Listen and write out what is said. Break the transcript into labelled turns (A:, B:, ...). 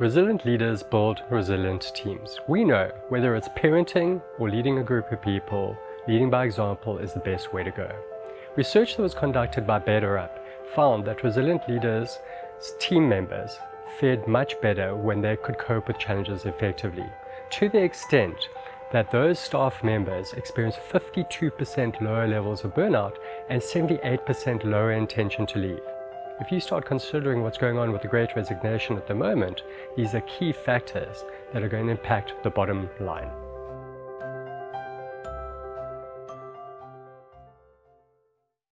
A: Resilient leaders build resilient teams. We know whether it's parenting or leading a group of people, leading by example is the best way to go. Research that was conducted by BetterUp found that resilient leaders, team members, fared much better when they could cope with challenges effectively, to the extent that those staff members experienced 52% lower levels of burnout and 78% lower intention to leave. If you start considering what's going on with the great resignation at the moment, these are key factors that are going to impact the bottom line.